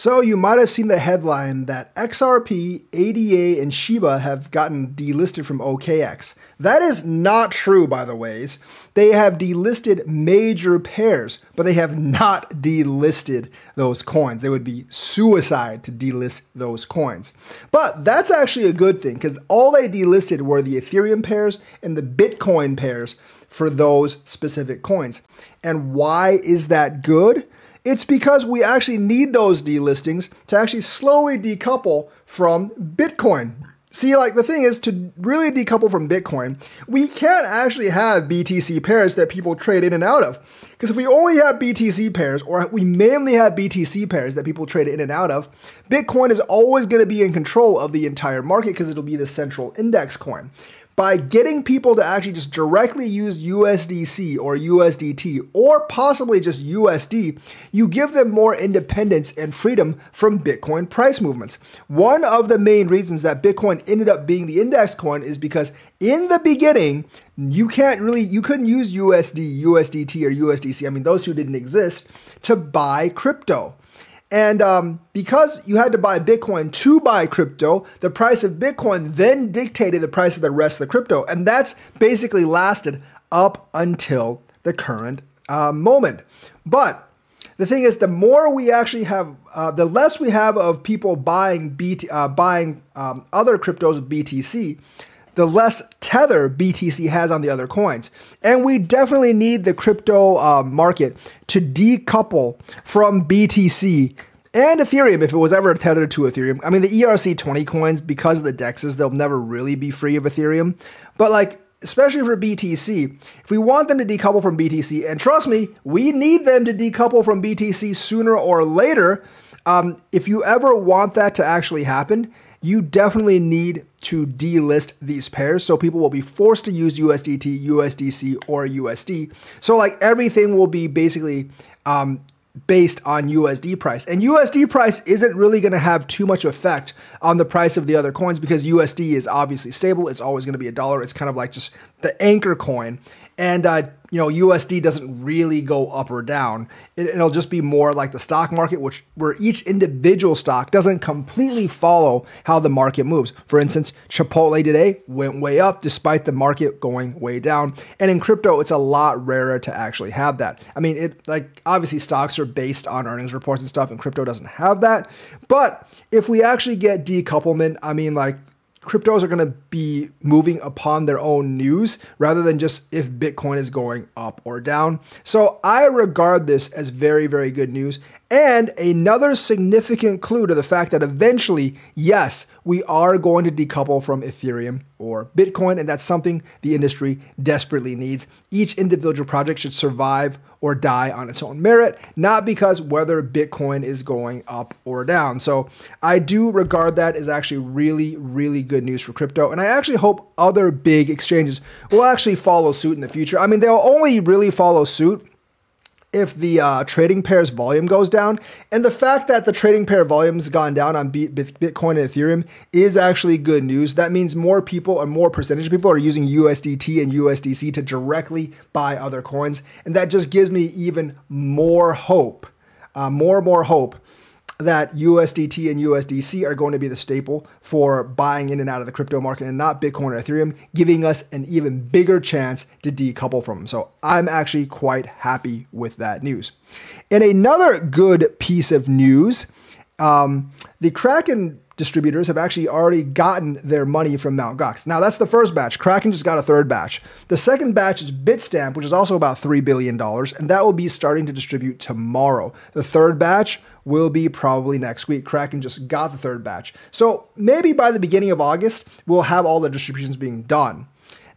So you might have seen the headline that XRP, ADA, and Shiba have gotten delisted from OKX. That is not true, by the ways. They have delisted major pairs, but they have not delisted those coins. They would be suicide to delist those coins. But that's actually a good thing because all they delisted were the Ethereum pairs and the Bitcoin pairs for those specific coins. And why is that good? It's because we actually need those delistings to actually slowly decouple from Bitcoin. See, like the thing is to really decouple from Bitcoin, we can't actually have BTC pairs that people trade in and out of. Because if we only have BTC pairs, or we mainly have BTC pairs that people trade in and out of, Bitcoin is always going to be in control of the entire market because it'll be the central index coin by getting people to actually just directly use USDC or USDT or possibly just USD, you give them more independence and freedom from Bitcoin price movements. One of the main reasons that Bitcoin ended up being the index coin is because in the beginning, you can't really, you couldn't use USD, USDT, or USDC. I mean, those two didn't exist to buy crypto. And um, because you had to buy Bitcoin to buy crypto, the price of Bitcoin then dictated the price of the rest of the crypto. And that's basically lasted up until the current uh, moment. But the thing is, the more we actually have, uh, the less we have of people buying BT, uh, buying um, other cryptos BTC, the less tether BTC has on the other coins. And we definitely need the crypto uh, market to decouple from BTC and Ethereum if it was ever tethered to Ethereum. I mean, the ERC20 coins, because of the dexes, they'll never really be free of Ethereum. But like, especially for BTC, if we want them to decouple from BTC, and trust me, we need them to decouple from BTC sooner or later. Um, if you ever want that to actually happen, you definitely need to delist these pairs. So people will be forced to use USDT, USDC, or USD. So like everything will be basically um, based on USD price. And USD price isn't really going to have too much effect on the price of the other coins because USD is obviously stable. It's always going to be a dollar. It's kind of like just the anchor coin. And uh, you know, USD doesn't really go up or down. It, will just be more like the stock market, which where each individual stock doesn't completely follow how the market moves. For instance, Chipotle today went way up despite the market going way down. And in crypto, it's a lot rarer to actually have that. I mean, it like obviously stocks are based on earnings reports and stuff, and crypto doesn't have that. But if we actually get decouplement, I mean, like cryptos are going to be moving upon their own news rather than just if Bitcoin is going up or down. So I regard this as very, very good news and another significant clue to the fact that eventually, yes, we are going to decouple from Ethereum or Bitcoin, and that's something the industry desperately needs. Each individual project should survive or die on its own merit, not because whether Bitcoin is going up or down. So I do regard that as actually really, really good news for crypto. And I actually hope other big exchanges will actually follow suit in the future. I mean, they'll only really follow suit if the uh, trading pair's volume goes down. And the fact that the trading pair volume's gone down on Bitcoin and Ethereum is actually good news. That means more people and more percentage of people are using USDT and USDC to directly buy other coins. And that just gives me even more hope, uh, more and more hope that USDT and USDC are going to be the staple for buying in and out of the crypto market and not Bitcoin or Ethereum, giving us an even bigger chance to decouple from them. So I'm actually quite happy with that news. And another good piece of news, um, the Kraken distributors have actually already gotten their money from Mt. Gox. Now, that's the first batch. Kraken just got a third batch. The second batch is Bitstamp, which is also about $3 billion, and that will be starting to distribute tomorrow. The third batch will be probably next week. Kraken just got the third batch. So maybe by the beginning of August, we'll have all the distributions being done.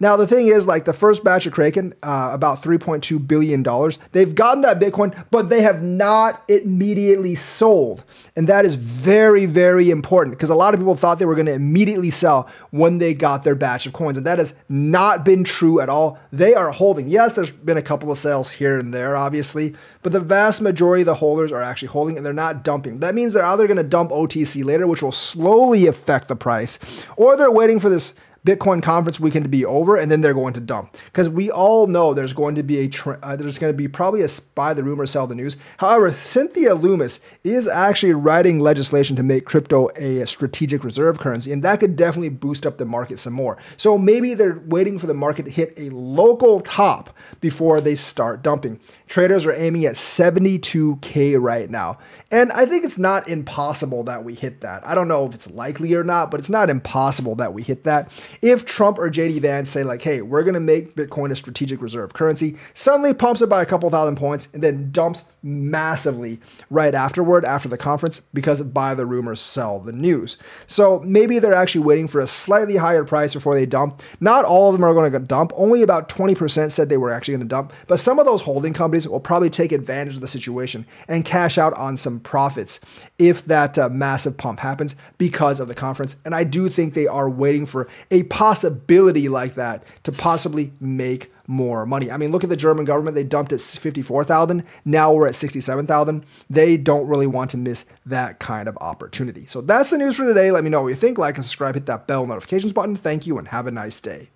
Now, the thing is, like the first batch of Kraken, uh, about $3.2 billion, they've gotten that Bitcoin, but they have not immediately sold. And that is very, very important because a lot of people thought they were going to immediately sell when they got their batch of coins. And that has not been true at all. They are holding. Yes, there's been a couple of sales here and there, obviously, but the vast majority of the holders are actually holding and they're not dumping. That means they're either going to dump OTC later, which will slowly affect the price, or they're waiting for this Bitcoin conference weekend to be over, and then they're going to dump because we all know there's going to be a tra- uh, there's going to be probably a buy the rumor, sell the news. However, Cynthia Lummis is actually writing legislation to make crypto a strategic reserve currency, and that could definitely boost up the market some more. So maybe they're waiting for the market to hit a local top before they start dumping. Traders are aiming at 72k right now, and I think it's not impossible that we hit that. I don't know if it's likely or not, but it's not impossible that we hit that. If Trump or JD Vance say like, "Hey, we're going to make Bitcoin a strategic reserve currency," suddenly pumps it by a couple thousand points and then dumps massively right afterward after the conference because buy the rumors, sell the news. So maybe they're actually waiting for a slightly higher price before they dump. Not all of them are going to dump. Only about 20% said they were actually going to dump, but some of those holding companies will probably take advantage of the situation and cash out on some profits if that uh, massive pump happens because of the conference. And I do think they are waiting for possibility like that to possibly make more money. I mean, look at the German government. They dumped at 54,000. Now we're at 67,000. They don't really want to miss that kind of opportunity. So that's the news for today. Let me know what you think. Like and subscribe, hit that bell notifications button. Thank you and have a nice day.